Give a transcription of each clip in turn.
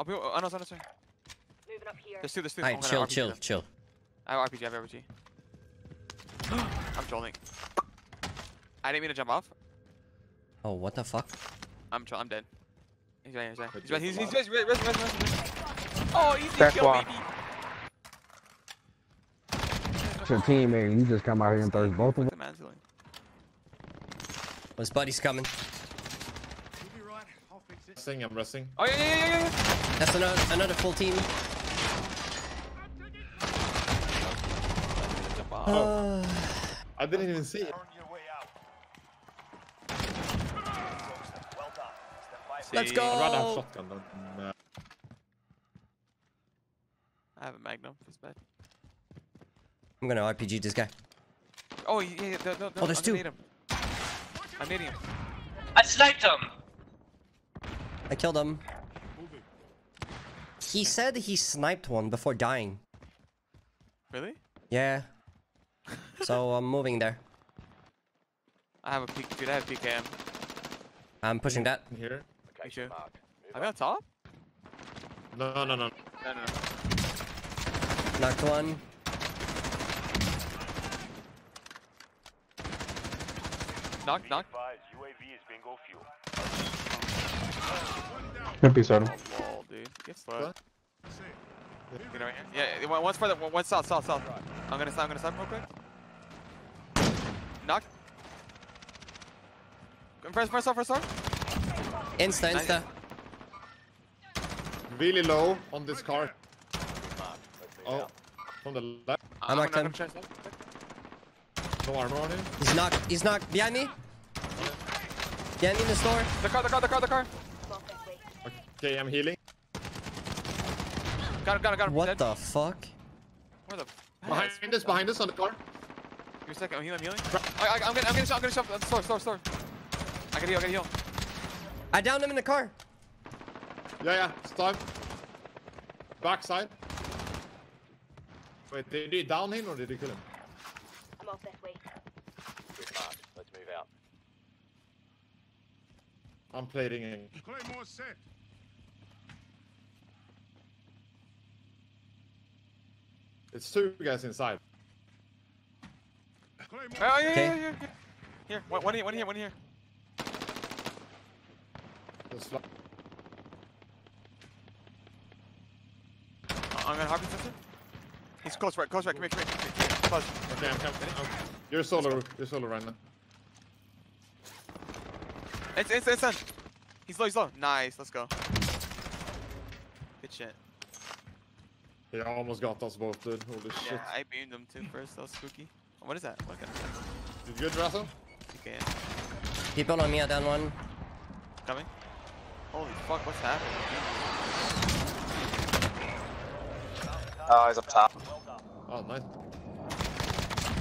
I'll be. Oh, oh no, no, no, sorry. Moving up here. There's two. There's two. Alright, oh, I'm chill, chill, them. chill. I have RPG. I have RPG. I'm trolling. I didn't mean to jump off. Oh, what the fuck? I'm tro- I'm dead. He's right. He's right. But He's right. He's you're he's he's res res res res. Oh, easy Back kill, wall. baby. It's your teammate. You just come out here and throw both of them. The man's healing. His buddy's coming. Resting, I'm resting. Oh yeah yeah yeah yeah. yeah. That's another another full team. Jump. Uh, I didn't even see it. let's go. I'd rather have shotgun than. Uh, I have a magnum. It's bad. I'm gonna RPG this guy. Oh yeah yeah. No, no, no, Oh, there's I'm two. gonna need him. I'm needing him. I sniped him. I killed him. He said he sniped one before dying. Really? Yeah. So I'm moving there. I have a peak. Dude, I have PKM. I'm pushing that. here. You sure? Are they on top? No, no, no, no. No no no. Knocked one. Knock knock. Could be subtle. Wall, dude. Get slow. Get right here. Yeah, yeah, one- one's further. One, one south, south, south. I'm gonna stop. I'm gonna stop real quick. Knock. First, first off, first off. Insta, insta. Really low on this car. Oh, oh from the left. I'm knocked him. I'm gonna try- No armor on him. He's knocked. He's knocked. Behind me. Behind me in the store. The car, the car, the car, the car. Move this way. Okay, I'm healing. Got him, got him, got him. What Dead. the fuck? Where the? Behind us, behind us on the car. Give me a second. I'm healing, I'm healing. I, I, I'm gonna, I'm gonna, I'm gonna shove. uh, Store, store, store. I can heal, I can heal. I downed him in the car. Yeah, yeah, it's time. Backside. Wait, did he down him or did he kill him? I'm off this way. Let's move out. I'm plating in. Claymore set. It's two guys inside. Oh, yeah, Okay. yeah, yeah, yeah. Here, one, one here, one here, one here. Just Uh, I'm gonna harvest this. He's close right, close right. Come here, come here, come here. Come here. Close. Okay, I'm coming. I'm- You're solo. You're solo right now. It's, it's, it's, it's. He's low, he's low. Nice, let's go. Good shit. He almost got us both, dude. Holy shit. Yeah, I beamed him too first. That was spooky. What is that? What kind of Did you good, Russell? Okay, People on me. I down one. coming. Holy fuck, what's happening? Oh, he's up top. Oh, nice.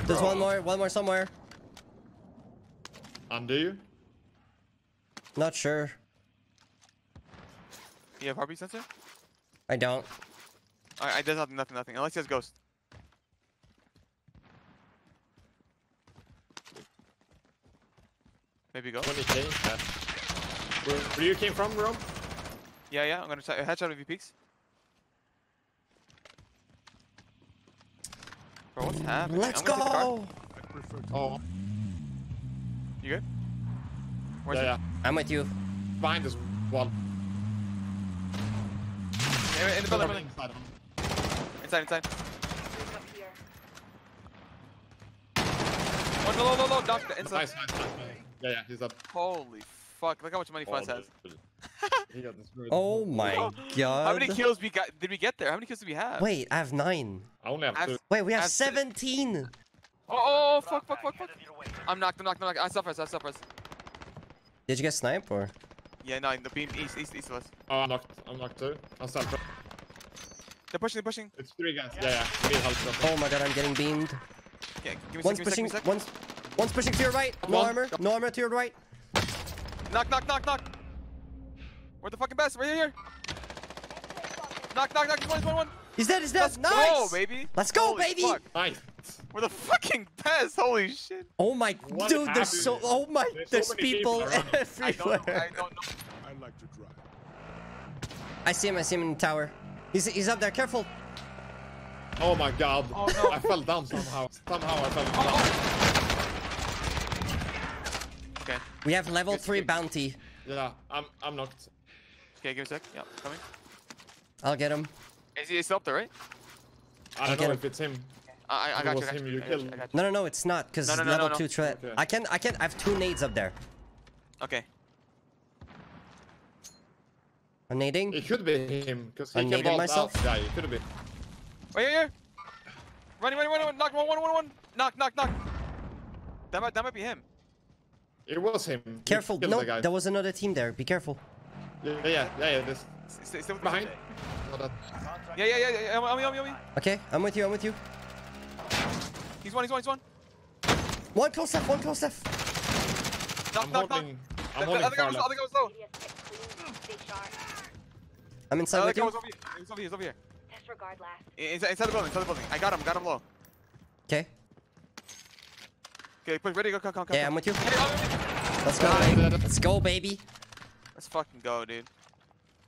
There's one more. One more somewhere. Undo you? Not sure. You have heartbeat sensor? I don't. Alright, I does nothing, nothing, nothing. Unless he has ghost. Maybe go. 20k. Yeah. Where, where you came from, Rom? Yeah, yeah. I'm gonna try a headshot if he peeks. Bro, what's happening? Let's I'm gonna take the car. go. Oh, You good? Where's yeah, he? yeah. I'm with you. Behind this wall. In, in the building, building. Inside. Inside, inside. Moving up here. Oh, no, no, no, no. Knock the inside. Nice, nice, nice. nice. Yeah, yeah, he's up. Holy fuck. Look how much money Fuzz Oh, has. dude. he got this good. Oh my god. How many kills we got? Did we get there? How many kills did we have? Wait, I have nine. I only have I've- two. Wait, we have I've 17. Oh, oh, oh, fuck, fuck, fuck, fuck. I'm knocked, I'm knocked, I'm knocked. I suffer, I suffer. Did you get sniped or? Yeah, no, in the beam, east, east, east of us. Oh, I'm knocked. I'm knocked too. I'll start. They're pushing, they're pushing. It's three guys. Yeah, yeah. We need help. Oh my god, I'm getting beamed. Yeah, give me One's sec, give me a sec, pushing. give me sec. One's one's pushing to your right. No One. armor. No armor to your right. Knock, knock, knock, knock. We're the fucking best. We're here. Knock, knock, knock. One, one, one. He's dead. He's dead. Let's nice. go, baby. Let's go, Holy baby. fuck. Nice. We're the fucking best. Holy shit. Oh my, What dude. There's so. Oh my. There's There's many people people around. I don't know. I don't know. I like to drive. I see him. I see him in the tower. He's he's up there. Careful. Oh my god. Oh, no. I fell down somehow. Somehow I fell down. Oh, okay. We have level Good, three good. bounty. Yeah, I'm I'm knocked. Okay, give me a sec. Yeah, coming. I'll get him. Is he still up there, right? I don't get know him. if it's him. I, I, I got you. I got him you. you I got you. killed. I got you. No, no, no. It's not because No, no, no, level no, no. two threat. Okay. I can't. I can't. I have two nades up there. Okay. I'm nading. It could be him because he I can needed vault myself. out. Yeah, it could be. Wait, here, here. Running, running, running, running. Knock, one, one, one, one. Knock, knock, knock. That might, that might be him. It was him. Careful. No, the guy. there was another team there. Be careful. Yeah, yeah, yeah. yeah this Stay, stay behind. That- Yeah, yeah, yeah, yeah. On me, on me, on me. Okay, I'm with you. I'm with you. He's one, he's one, he's one. One close left. One close left. Knock, I'm knock, knock. holding. The, I'm the holding other guy was, far other guy was low. I'm inside other with guy you. was over here. He's over here, he's over here. Disregard last. Inside, inside the building, inside the building. I got him, got him low. Okay. Okay, put ready, go, come, come, come. Yeah, I'm with you. Oh, Let's go. Baby. Let's go, baby. Let's fucking go, dude.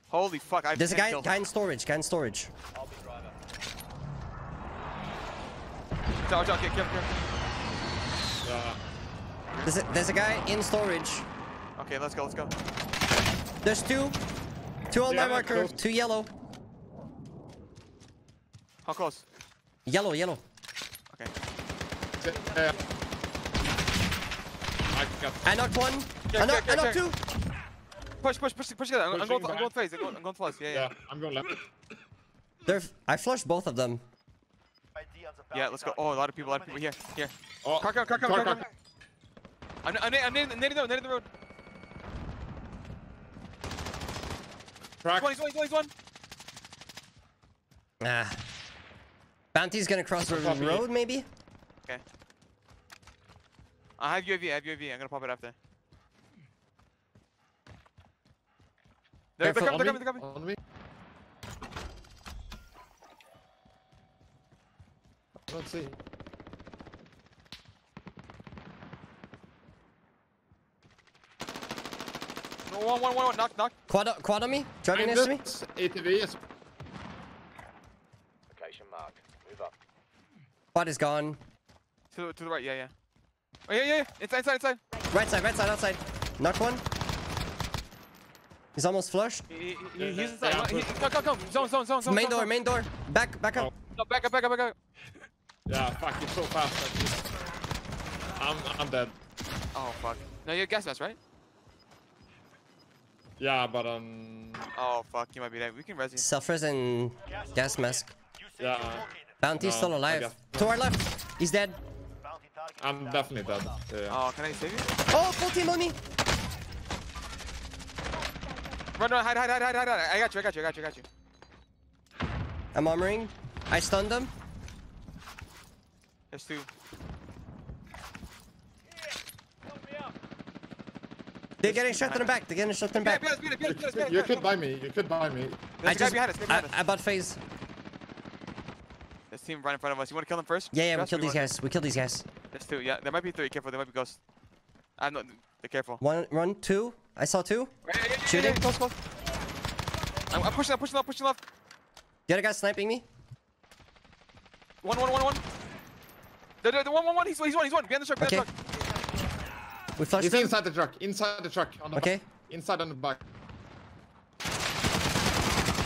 Holy fuck, I have There's a guy guy in storage. Guy in storage. I'll be Watch out, okay, careful, careful. Yeah. There's a, there's a guy in storage. Okay, let's go, let's go. There's two. Two on Yeah, my marker. close. Two yellow. How close? Yellow, yellow. Okay. Yeah. I got. I knocked one. Check, I knocked, check, I knocked check, two. Push, push, push, push together. I'm, I'm going, I'm going phase. I'm going, I'm going twice. Yeah, yeah. Yeah, I'm going left. They're, I flushed both of them. Yeah, let's go. Oh, a lot of people, a lot of people here. Here. Oh, Car, car, car, car, car, car. I'm, I'm, I'm, I'm near the road, near the road. Crack. He's one, he's one, he's one. Ah. Bounty's gonna cross the Copy. road, maybe? Okay. I have UAV, I have UAV. I'm gonna pop it after. They're, they're Careful, coming, they're coming, they're coming. On me. Let's see. One, one, one, one. Knock, knock. Quad, quad on me? Driving Behind next to me? us, ATV is. Location marked. Move up. Quad is gone. To, to the right, yeah, yeah. Oh, yeah, yeah, yeah. Inside, inside, inside. Right side, right side, outside. Knock one. He's almost flushed. He, he, he, Yeah, he's yeah, inside. yeah, He- push. come, come, come. Zone, zone, zone, zone. Main zone, door, zone. main door. Back, back up. Oh. No, back up, back up, back up. Yeah, fuck, it's so fast. Actually. I'm, I'm dead. Oh, fuck. No, you have gas mask, right? Yeah, but um, Oh, fuck. You might be dead. We can res you. Self-res and gas mask. yeah, Bounty's No, still alive. To our left. He's dead. I'm definitely dead. Yeah. Oh, can I save you? Oh, full team on me. Run, run, hide, hide, hide, hide, hide, hide. I got you, I got you, I got you, I got you. I'm armoring. I stunned him. There's two. They're getting shot in the back. They're getting shot in the back. behind us, behind us, behind us, You, behind us, you could buy me. You could buy me. There's I a guy just, behind us, guy I, behind us. I bought phase. There's a team right in front of us. You want to kill them first? Yeah, yeah, we Josh, killed these guys. We killed these guys. There's two. Yeah, there might be three. Careful, there might be ghosts. I'm not. They're careful. One, one, two. I saw two. Yeah, yeah, yeah, yeah, Shooting. yeah, close, close. I'm, I'm pushing left, pushing left, pushing left. The other guy sniping me. One, one, one, one. The, the, the one, one, one. He's, he's one, he's one. Behind the truck, behind Okay. the truck. We flushed He's him. inside the truck. Inside the truck. On the Okay. Back. Inside on the back.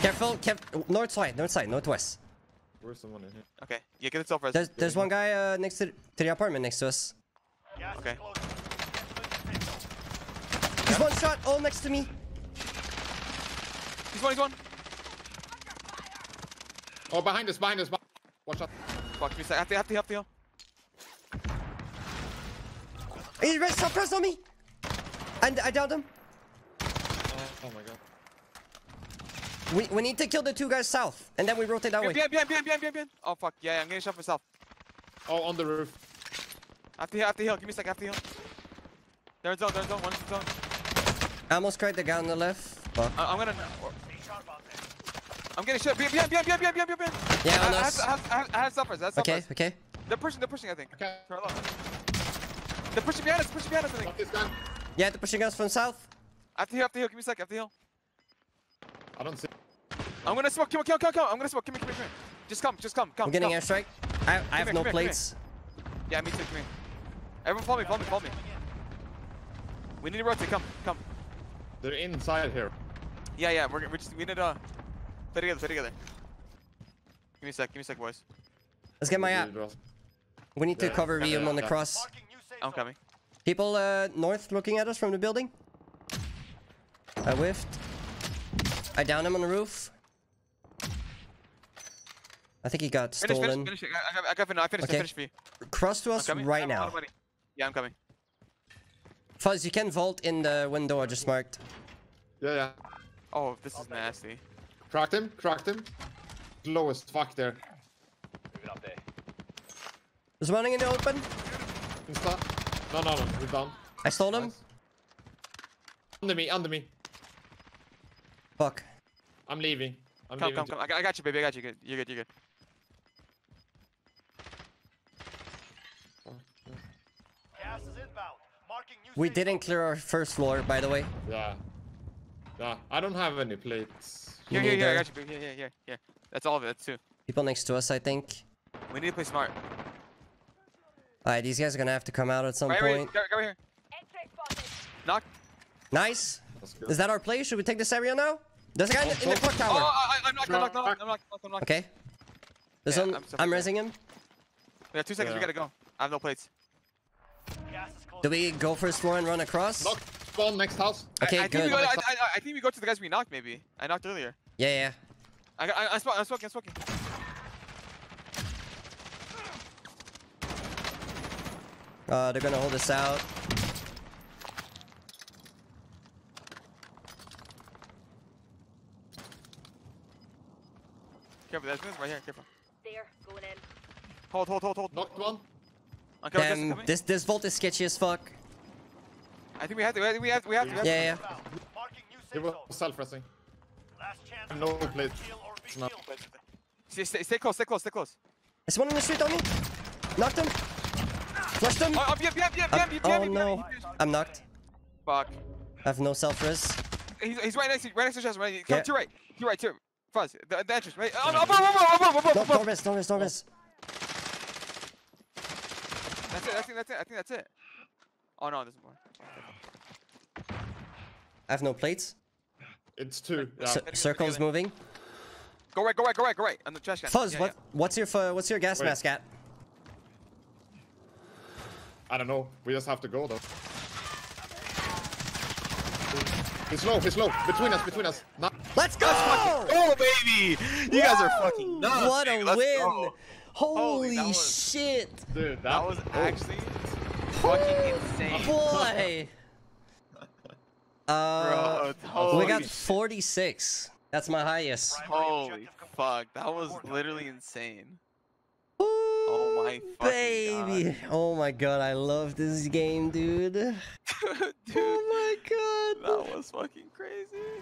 Careful. Kev north side, north side, northwest. Where's someone in here? Okay, yeah, get it self res. There's, there's one guy uh, next to, to the apartment next to us. Okay. He's one shot. All next to me. He's one, he's one. Oh, behind us, behind us. Behind. Watch out. Fuck, me a sec. I have to, I have to, I have to heal. He res suppressed on me. And I downed him. Oh my god. We, we need to kill the two guys south, and then we rotate that way. Behind, behind, behind, behind, behind, behind. Oh, fuck. Yeah, yeah, I'm getting shot myself. Oh, on the roof. After have to heal, I have to heal. Give me a sec, after have to heal. They're in zone, they're zone. One's zone. I almost cracked the guy on the left. Fuck. I, I'm gonna. I'm getting shot. Behind, behind, behind, behind, behind, behind, behind. Yeah, I, on I, have, us. I, have, I, have, I have suffers. I have suffers. Okay, okay. They're pushing, they're pushing, I think. Okay. Turn left. They're pushing behind us, pushing behind us, I think. This guy. Yeah, they're pushing us from south. I have to heal, I have to heal. Give me a sec, I have to heal. I don't see. I'm gonna smoke. Come on, come on, come on, come on. I'm gonna smoke. Come here, come here, come here. Just come, just come, come. I'm getting come. airstrike. I, I have here, no come here, plates. Yeah, me too. Come here. Everyone, follow me, follow me, follow me. We need to rotate. Come, come. They're inside here. Yeah, yeah. We're, we're just we need to uh, play together, play together. Give me a sec. Give me a sec, boys. Let's get my app. We need to Yeah, cover yeah, VM on the yeah. cross. I'm coming. People uh, north looking at us from the building. I whiffed. I downed him on the roof. I think he got Finish, stolen. finish, finish. I, I, got- I got fin- I finished. Okay. I finished for you. Cross to us coming. I right have a lot now. of money. Yeah, I'm coming. Fuzz, you can vault in the window I just marked. Yeah, yeah. Oh, this is nasty. Cracked him, cracked him. Low as fuck there. He's running in the open. Insta. No, no, no. We're down. I stole him. Nice. Under me, under me. Fuck. I'm leaving. I'm Come, leaving. come, come. I got, I got you, baby. I got you. Good. You're good. You're good. Gas is inbound. Marking new We didn't clear our first floor, by the way. Yeah. Yeah. I don't have any plates. Here, Me here, here. I got you, baby. Here, here, here, here. That's all of it. That's two. People next to us, I think. We need to play smart. Alright, these guys are gonna have to come out at some Right, right, point. go, go here. Knock. Nice. Is that our play? Should we take this area now? There's a guy in the, in the clock Oh, tower. I, I, I'm knocked. I'm knocked. I'm knocked. I'm knocked. I'm knocked. Okay. There's Yeah, one. I'm I'm, suffering. resing him. We have two seconds. We gotta go. I have no plates. Gas is close. Do we go first floor and run across? Knock. Spawn next house. Okay, I, I think good. we go. I, I, I- I think we go to the guys we knocked. Maybe. I knocked earlier. Yeah, yeah. I, I, I'm smoking. I'm smoking. I'm smoking. Uh, they're gonna hold us out. Careful. There's this right here. Careful. There, going in. Hold, hold, hold, hold. Knocked one. I'm coming. Damn, coming. this this vault is sketchy as fuck. I think we have to. I think we have. We have to. We have to. Yeah, yeah. Inbound. Marking new He safe was zone. self-resing. No to plates. Kill or be No. killed. Stay, stay, stay close. Stay close. Stay close. Is one in the street on me? Knocked him. Flushed him. Oh, oh, yeah, yeah, yeah, Uh, yeah, yeah, oh yeah, no, yeah. I'm knocked. Fuck. I have no self res. He's, he's right next to you, right next to Justin. Right. Come Yeah. to your right. To your right. To your Fuzz. The, the entrance. Right. Oh, no, above, above, above, above, No, above. don't res, don't res, don't res. That's it. That's it. That's it. I think that's it. Oh no, there's more. I have no plates. It's two. Yeah. C- circle's moving. Go right. Go right. Go right. Go right. On the trash can. Fuzz, Yeah, what? What's your what's your gas Wait. mask at? I don't know. We just have to go though. He's low. He's low. Between us. Between us. Not. Let's go! Oh baby, you guys are fucking nuts. What a. Let's win! go. Holy that was- shit, Dude, that, That was oh. actually fucking insane, boy! Uh, bro. we got 46. That's my highest. Holy fuck, that was literally insane. Oh my baby! Oh my god, I love this game, dude. Dude, Oh my god! that was fucking crazy.